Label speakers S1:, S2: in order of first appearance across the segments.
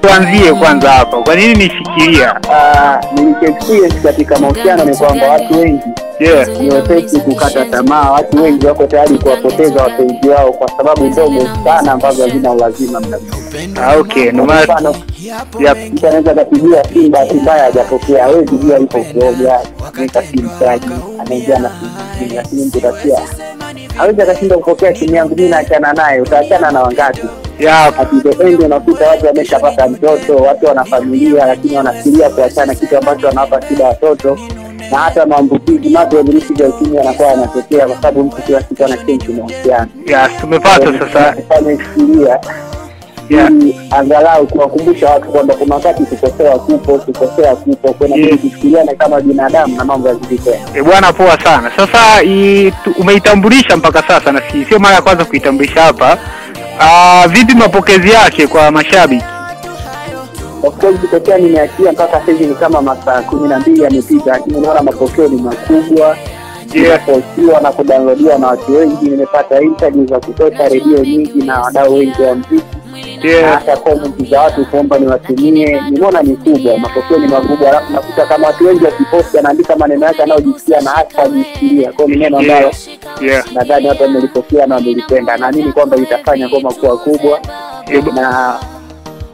S1: Tuanzie kwanza hapa, kwa nini nifikiria?
S2: Ah, nilicho katika mahusiano ni kwamba watu wengi
S1: Yeah.
S2: ni wepesi kukata tamaa. Watu wengi wako tayari kuwapoteza wapenzi wao kwa sababu ndogo sana ambazo hazina ulazima mwingi.
S1: Ah, okay, ndio maana
S2: mtu anaweza akapigia simu bahati mbaya hajapokea, hawezi jua ipo kuoga, ameweka simu chaji, anaingia na simu lakini mtu utasikia hawezi akashinda kupokea simu yangu, mimi naachana naye. Utaachana na wangapi?
S1: Yeah.
S2: At the end unakuta watu wameshapata mtoto, watu wana familia, lakini wanafikiria kuachana, kitu ambacho wanawapa shida watoto na hata maambukizi mapya ya virusi vya ukimwi yanakuwa yanatokea kwa sababu mtu kila siku ana change mahusiano.
S1: Yes, tumepata sasa.
S2: Fikiria
S1: Yeah.
S2: ili angalau kuwakumbusha watu kwamba kuna wakati tukosea kupo, tukosea kupo, kuna
S1: Yeah.
S2: kitu kama binadamu na mambo yazilitena.
S1: E bwana, poa sana. Sasa i, tu, umeitambulisha mpaka sasa, na si sio mara ya kwanza kuitambulisha hapa. Aa, vipi mapokezi yake kwa mashabiki?
S2: Of course tokea nimeachia mpaka sasa ni kama masaa kumi na mbili yamepita, lakini unaona mapokeo ni makubwa
S1: Yeah.
S2: na kudownloadiwa na watu wengi. Nimepata interview za kutosha, redio nyingi na wadau wengi wa mziki hata comment za watu kuomba niwatumie. Nimeona ni kubwa, mapokeo ni makubwa, alafu nakuta kama watu wengi wakiposti anaandika maneno yake anayojisikia na hata ajisikilia. Kwa hiyo ni neno
S1: ambayo
S2: nadhani watu wamelipokea na wamelipenda. Naamini kwamba itafanya ngoma kuwa kubwa na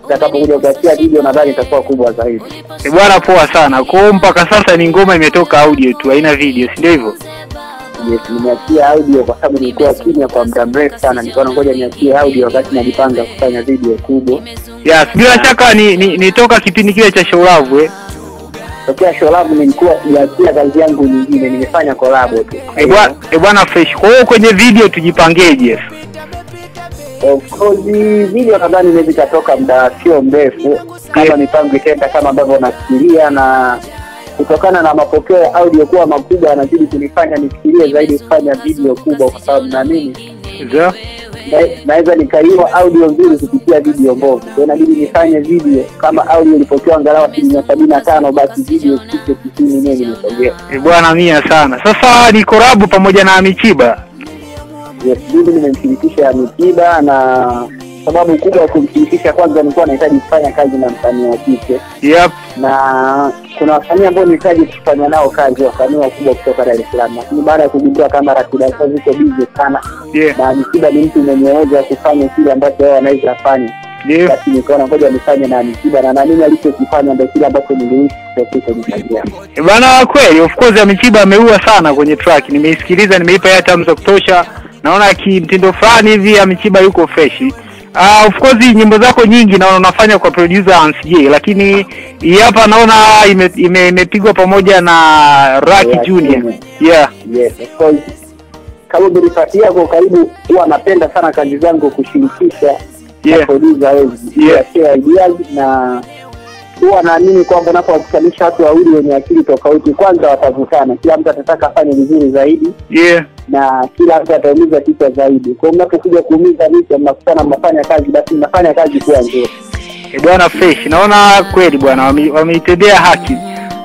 S2: itakapokuja kuachia video nadhani itakuwa kubwa zaidi.
S1: e bwana, poa sana. kwao. mpaka sasa ni ngoma imetoka audio tu, haina video, si ndio hivyo?
S2: Nimeachia audio kwa sababu nilikuwa kimya kwa muda mrefu sana, nilikuwa nangoja niachie audio wakati najipanga kufanya video kubwa.
S1: Yes, bila shaka ni, ni, ni toka kipindi kile cha Showlavu eh.
S2: Tokea sholabu nilikuwa sijaachia kazi yangu nyingine, nimefanya kolabo tu.
S1: E bwana, e fresh. Kwa hiyo kwenye video tujipangeje?
S2: Of course video nadhani inaweza ikatoka muda sio mrefu kama
S1: Yeah.
S2: mipango itaenda kama ambavyo nafikiria, na kutokana na mapokeo ya audio kuwa makubwa yanazidi kunifanya nifikirie zaidi kufanya video kubwa, kwa sababu naamini na- naweza nikaiwa audio nzuri kupitia video mbovu. Kwa hiyo inabidi nifanye video kama audio ilipokewa angalau asilimia sabini na tano, basi video ifike tisini, niwe nimesogea.
S1: E bwana, mia sana. Sasa ni korabu pamoja na amichiba
S2: Yes, mimi nimemshirikisha amichiba na sababu kubwa ya kumshirikisha, kwanza nilikuwa nahitaji kufanya kazi na msanii wa kike
S1: Yep.
S2: na kuna wasanii ambao nihitaji kufanya nao kazi, wasanii wakubwa kutoka Dar es Salaam, lakini baada ya kugundua kama ratiba zao ziko busy sana
S1: Yeah.
S2: na Nikiba ni mtu mwenye uwezo wa kufanya kile ambacho wao wanaweza fanya,
S1: Yeah.
S2: basi nikaona ngoja nifanye na Mitiba na nanini alichokifanya ndio kile ambacho niliishi kwenye kazi yangu.
S1: E bana, kweli of course Amichiba ameua sana kwenye track. Nimeisikiliza, nimeipa hata za kutosha. Naona kimtindo fulani hivi Amichiba yuko fresh. Uh, of course nyimbo zako nyingi naona unafanya kwa producer Hans J, lakini hii hapa naona ime- ime- pamoja na Raki
S2: Yeah,
S1: Junior. Yeah.
S2: Yes, of course. Kama umenifuatia kwa karibu, huwa napenda sana kazi zangu kushirikisha
S1: Yeah.
S2: producer wengi
S1: Yeah.
S2: ideas na huwa naamini kwamba unapowakutanisha watu wawili wenye akili tofauti, kwanza watavutana, kila mtu atataka afanye vizuri zaidi
S1: Yeah.
S2: na kila mtu ataumiza kichwa zaidi. Kwa hiyo mnapokuja kuumiza vichwa, mnakutana mnafanya kazi, basi mnafanya kazi kuwa nzuri.
S1: E bwana fresh, naona kweli bwana wame- wameitendea haki.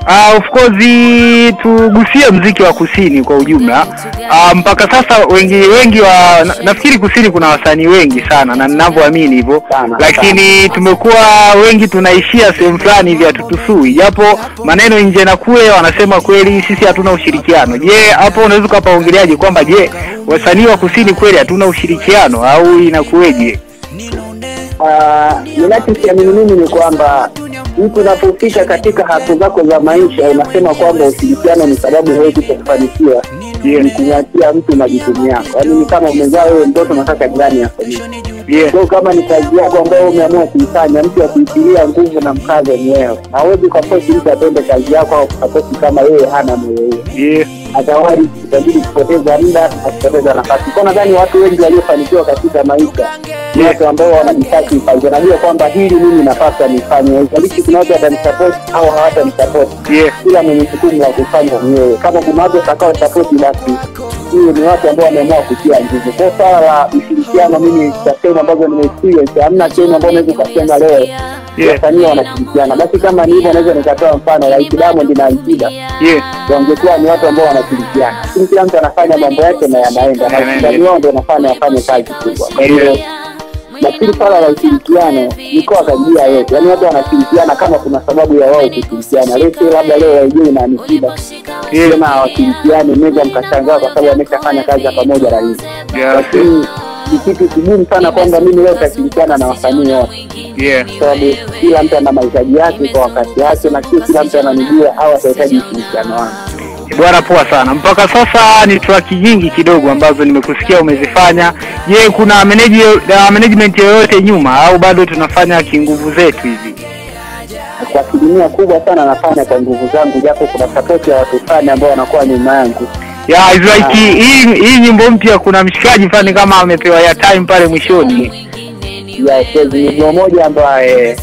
S1: Uh, of course tugusie mziki wa kusini kwa ujumla. Uh, mpaka sasa wengi wengi wa na, nafikiri kusini kuna wasanii wengi sana na ninavyoamini hivyo,
S2: Sana,
S1: lakini tumekuwa wengi tunaishia sehemu fulani hivi hatutusui, japo maneno nje na kule wanasema kweli sisi hatuna ushirikiano. Je, hapo unaweza ukapaongeleaje kwamba je wasanii wa kusini kweli hatuna ushirikiano au inakuweje?
S2: Ah, ninachokiamini mimi ni kwamba mtu unapofika katika hatua zako za maisha unasema kwamba ushirikiano ni sababu huwezi kufanikiwa
S1: Yeah.
S2: ni kumwachia mtu majukumu yako yaani ni kama umezaa wewe mtoto unataka jirani afanyie
S1: Yeah.
S2: so kama ni kazi yako ambayo umeamua kuifanya mtu akuitilia nguvu na mkazo ni wewe hawezi ukaposi mtu atende kazi yako au ukaposi kama yeye hana moyo huo
S1: Yeah.
S2: Atawali itabidi kupoteza muda na kupoteza nafasi. Kwa nadhani watu wengi waliofanikiwa katika maisha ni watu ambao wanajitaki mpango, najua kwamba hili mimi napaswa nifanye haijalishi kuna watu watanisapoti au hawatanisapoti
S1: Yeah.
S2: kila mwenye jukumu la kufanya mwenyewe, kama kuna watu watakao sapoti basi hiyo ni watu ambao wameamua kutia nguvu. Kwa swala la ushirikiano mimi kwa sehemu ambazo nimeexperience hamna sehemu ambayo unaweza ukasema leo
S1: Yeah.
S2: wasanii wanashirikiana. Basi kama ni hivyo naweza nikatoa mfano like Diamond na Alikiba
S1: Yeah.
S2: wangekuwa ni watu ambao wanashirikiana. Lakini kila mtu anafanya mambo yake na yanaenda. Na wao ndio wanafanya wafanye kazi kubwa. Kwa hiyo
S1: Yeah.
S2: Nafikiri swala la ushirikiano mikoa kajia yote yaani watu wanashirikiana kama kuna sababu ya wao kushirikiana. Lese labda leo waijui na misiba
S1: Yeah.
S2: tena washirikiane meza mkashangaa kwa sababu wameshafanya kazi ya pamoja rahisi
S1: Yeah,
S2: lakini ni kitu kigumu sana kwamba mimi leo tashirikiana na wasanii wote.
S1: yeah.
S2: kwa sababu kila mtu ana mahitaji yake kwa wakati wake na kila mtu ananijua au atahitaji ushirikiano wangu
S1: Bwana, poa sana. Mpaka sasa ni track nyingi kidogo ambazo nimekusikia umezifanya. Je, kuna manage, uh, management yoyote nyuma au bado tunafanya kinguvu zetu hivi?
S2: kwa asilimia kubwa sana nafanya kwa nguvu zangu japo kuna support ya watu fulani ambao wanakuwa nyuma yangu
S1: Yeah, it's like hii hii nyimbo mpya kuna mshikaji fulani kama amepewa ya time pale mwishoni.
S2: ya ni nyimbo moja ambaye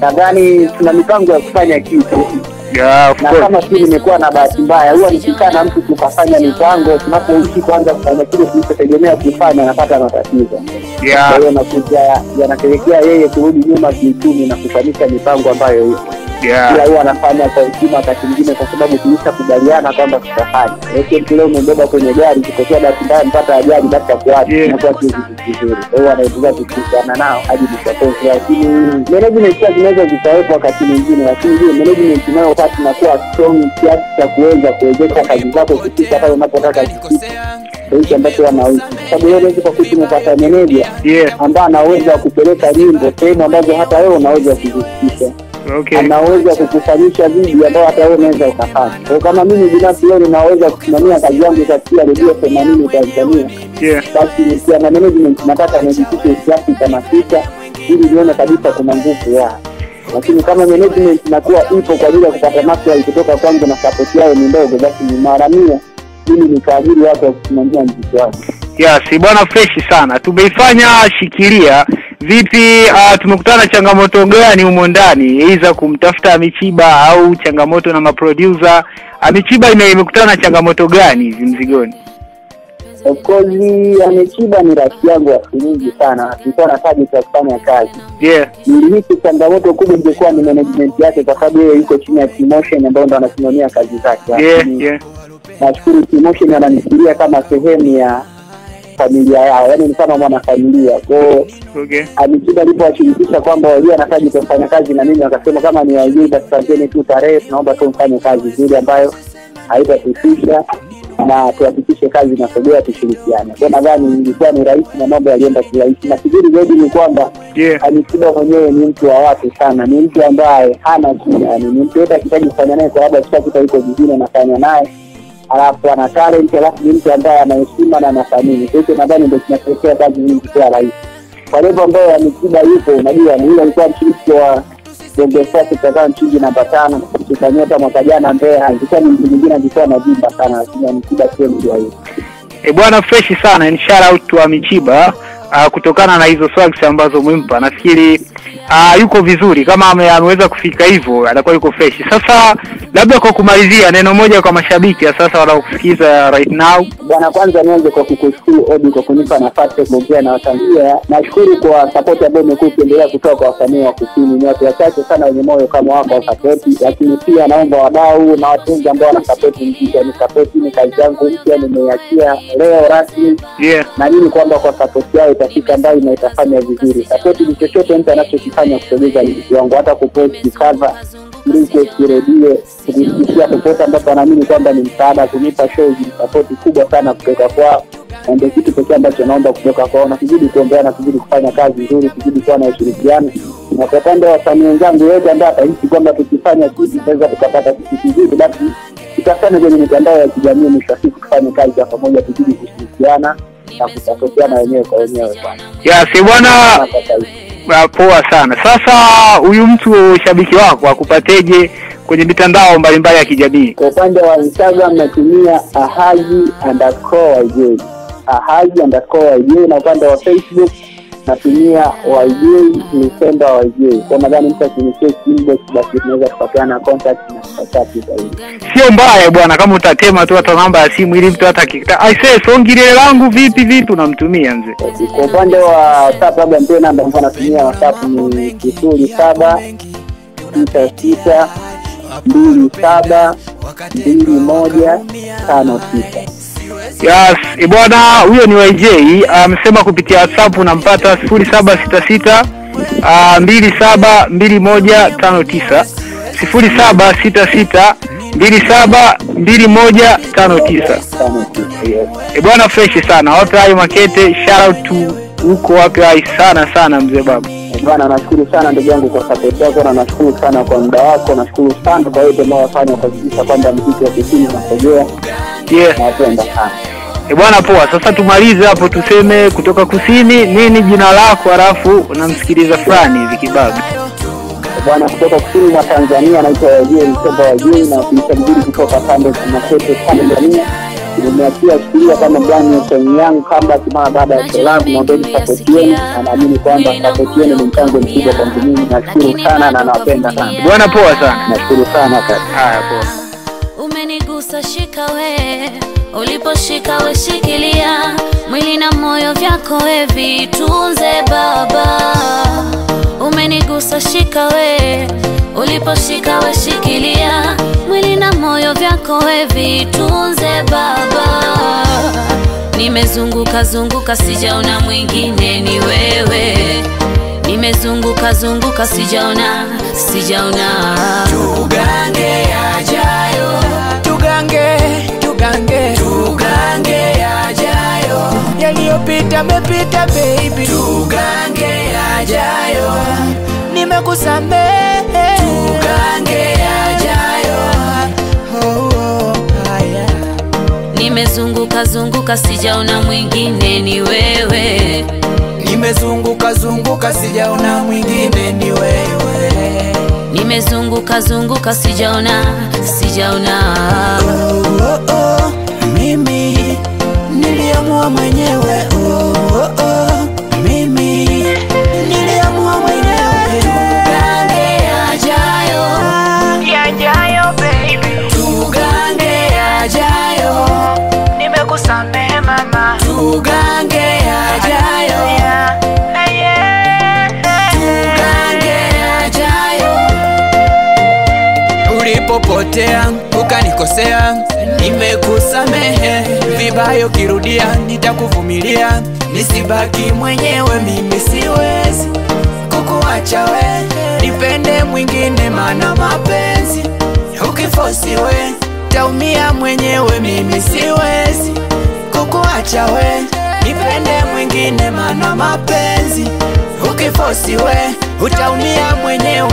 S2: nadhani tuna mipango ya kufanya kitu
S1: Yeah, of
S2: na kama si nimekuwa na bahati mbaya huwa nikikaa na mtu tukafanya mipango tunapoishi kwanza kufanya kile tulichotegemea kufanya napata matatizo. Kwa
S1: Yeah,
S2: hiyo nakuja yanapelekea yeye kurudi nyuma kiuchumi na kufanisha mipango ambayo ipo
S1: yeah.
S2: huwa anafanya kwa heshima wakati mwingine kwa sababu tulishakubaliana kwamba tutafanya lakini leo umebeba kwenye gari kitokea bahati mbaya mpata ajali basi akuache
S1: Yeah.
S2: inakuwa sio kitu kizuri kwa hiyo anaendelea kushirikiana nao hadi mwishopozi lakini management pia zinaweza zikawekwa wakati mwingine lakini hiyo management nayo wakati inakuwa strong kiasi cha kuweza kuwezesha kazi zako kufika pale unapotaka kufika ndio ambacho kwa sababu leo unaweza kukuta mpata meneja
S1: Yeah.
S2: ambaye anaweza kupeleka nyimbo sehemu ambazo hata wewe unaweza kuzifikisha
S1: Okay.
S2: anaweza kukufanyisha video ambayo hata wewe unaweza ukafanya. Kwa kama mimi binafsi leo ninaweza kusimamia kazi yangu katika redio themanini Tanzania,
S1: Yeah.
S2: basi nikiwa na management nataka nihakikishe kiasi cha mafuta ili nione kabisa kuna nguvu ya lakini kama management inakuwa ipo kwa ajili ya kupata maslahi kutoka kwangu na support yao ni ndogo, basi ni mara mia ili nikaajiri watu wa kusimamia mziki wangu.
S1: Yes, bwana fresh sana. Tumeifanya shikilia. Vipi uh, tumekutana na changamoto gani humo ndani? iza kumtafuta Amichiba au changamoto na maproducer. Amichiba Michiba ime- imekutana na changamoto gani hivi mzigoni?
S2: Of course Amechiba ni rafiki yangu wa nyingi sana, tulikuwa na target ya kufanya kazi
S1: Yeah.
S2: nilihisi changamoto kubwa ingekuwa ni management yake kwa sababu yeye yuko chini ya Tmotion ambayo ndo anasimamia kazi zake.
S1: Yeah, yeah.
S2: Nashukuru Tmotion ananifikiria kama sehemu ya familia yao, yaani ni kama mwanafamilia. kwao.
S1: Okay.
S2: Amichiba alipowashirikisha kwamba walio anahitaji kufanya kazi na mimi, wakasema kama ni wajui, basi pangeni tu tarehe, tunaomba tu mfanye kazi nzuri ambayo haitatusisha na tuhakikishe kazi inasogea, tushirikiane. Kwa nadhani ilikuwa ni rahisi na mambo yalienda kirahisi, na kizuri zaidi ni kwamba
S1: Yeah.
S2: Alikiba mwenyewe ni mtu wa watu sana, ni mtu ambaye hana shida, yani ni mtu yote akitaji kufanya naye kwa labda akishakuta yuko jijini anafanya naye, alafu ana talent, alafu ni mtu ambaye ana heshima na anathamini. Kwa hiyo nadhani ndio kinapelekea kazi nyingi kuwa rahisi. Kwa level ambayo Alikiba yupo, unajua ni yule alikuwa mshiriki wa Bongo Sasa kutokana mshindi namba tano Nyota mwaka jana Mbeya, alikuwa ni mtu mwingine alikuwa anajimba sana, lakini Alikiba sio mtu wa.
S1: E bwana fresh sana ni shout out wa Michiba uh, kutokana na hizo swags ambazo umempa. Nafikiri uh, yuko vizuri kama ame, ameweza kufika hivyo atakuwa yuko fresh. Sasa labda kwa kumalizia neno moja kwa mashabiki ya sasa wanaokusikiza right now.
S2: Bwana, kwanza nianze kwa kukushukuru Odi kwa kunipa nafasi ya kuongea na Watanzania. Nashukuru kwa support ambayo umekuwa ukiendelea kutoa kwa wasanii wa kusini. Ni watu wachache sana wenye moyo kama wako wa sapoti, lakini pia naomba wadau na watu wengi ambao wanasapoti mziki wanisapoti. Ni kazi yangu mpya nimeiachia leo rasmi,
S1: Yeah.
S2: na nini kwamba kwa sapoti yao itafika mbali na itafanya vizuri. Sapoti ni chochote mtu anachokifanya kusogeza mziki wangu, hata kuposti cover kiredie kukufikishia popote ambapo anaamini kwamba ni msaada, kunipa show ni sapoti kubwa sana kutoka kwao, na ndio kitu pekee ambacho naomba kutoka kwao, na kuzidi kuombea na kuzidi kufanya kazi nzuri, kuzidi kuwa na ushirikiano. Na kwa upande wa wasanii wenzangu yote ambaye atahisi kwamba tukifanya kitu tunaweza tukapata kitu kizuri, basi tutafanya kwenye mitandao ya kijamii, mwisho wa siku tufanye kazi ya pamoja, tuzidi kushirikiana na kusapotiana wenyewe kwa wenyewe.
S1: Yes, bwana Poa sana. Sasa huyu mtu shabiki wako akupateje kwenye mitandao mbalimbali ya kijamii?
S2: Kwa upande wa Instagram natumia ahaji underscore ahaji na upande wa Facebook natumia YJ Lusemba YJ. Kwa nadhani mtu akinicheki inbox, basi tunaweza kupatiana contact.
S1: Sio mbaya bwana, kama utatema tu hata namba ya simu ili mtu hata akikita aisee, songi lile langu vipi vipi, unamtumia mzee.
S2: Kwa upande wa WhatsApp, labda mpe namba ambayo natumia. WhatsApp ni sifuri saba tisa sita mbili saba mbili moja tano sita.
S1: Yes, e bwana, huyo ni YJ amesema kupitia WhatsApp unampata sifuri saba sita sita mbili saba mbili moja tano tisa sifuri saba sita sita mbili saba mbili moja tano tisa.
S2: Sana tu. Yes.
S1: E bwana, fresh sana wapi hai Makete, shout out to huko wapi hai sana sana mzee baba.
S2: Bwana, nashukuru sana ndugu yangu kwa support yako na nashukuru sana kwa muda wako. Nashukuru sana kwa yote ambao wafanya kuhakikisha kwamba mziki wa kisini unasogea.
S1: Yes.
S2: Napenda sana.
S1: E bwana, poa. Sasa tumalize hapo, tuseme kutoka kusini, nini jina lako, halafu unamsikiliza fulani hivi kibabu.
S2: Bwana, kutoka kusini mwa Tanzania anaitwa Wajie Mseba Wajie na wakilisha mzuri kutoka pande za Makete Tanzania. Nimeachia shikilia kama gani sehemu yangu kama kimara baada ya salamu, naombeni sapoti yenu na naamini kwamba sapoti yenu ni mchango mkubwa kwangu mimi. Nashukuru sana na nawapenda sana.
S1: Bwana, poa sana.
S2: Nashukuru sana kaka.
S1: Haya, poa.
S3: Umenigusa shika we, uliposhika we shikilia, mwili na moyo vyako we vitunze Baba. Umenigusa shika we, uliposhika we shikilia, mwili na moyo vyako we vitunze Baba. Nimezunguka zunguka sijaona mwingine ni wewe, nimezunguka zunguka sijaona sijaona.
S4: Tugange yaliyopita mepita baby. Tugange yajayo. Nimekusamehe. Tugange yajayo. Oh, oh, haya.
S3: Nimezunguka zunguka sijaona mwingine ni wewe,
S4: nimezunguka zunguka sijaona mwingine ni wewe.
S3: Nimezunguka zunguka sijaona sijaona.
S4: oh, oh, niliamua mwenyewe ukanikosea, nimekusamehe. Vibaya ukirudia, nitakuvumilia, nisibaki mwenyewe. Mimi siwezi kukuacha we, nipende mwingine, mana mapenzi ukifosi we taumia mwenyewe. Mimi siwezi kukuacha we, nipende mwingine, mana mapenzi ukifosi we utaumia mwenyewe.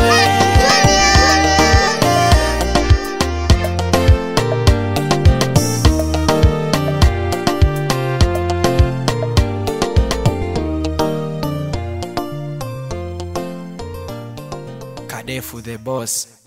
S4: Boss.